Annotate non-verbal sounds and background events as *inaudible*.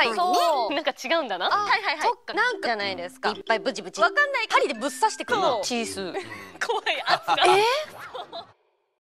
はい。そう。なんか違うんだな。はいはいはい。そっかなんかじゃないですか。いっぱいブチブチ。わかんない針でぶっ刺してくるの。チース *laughs* 怖い圧がえ